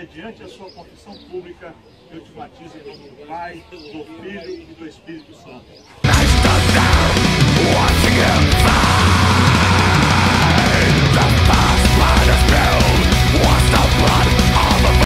mediante a sua confissão pública, eu te batizo em nome do Pai, do Filho e do Espírito Santo.